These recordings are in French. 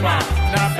Not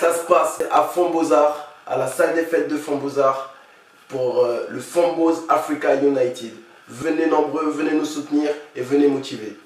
Ça se passe à Fombeaux-Arts, à la salle des fêtes de Fombeaux-Arts pour euh, le Fomboz Africa United. Venez nombreux, venez nous soutenir et venez motiver.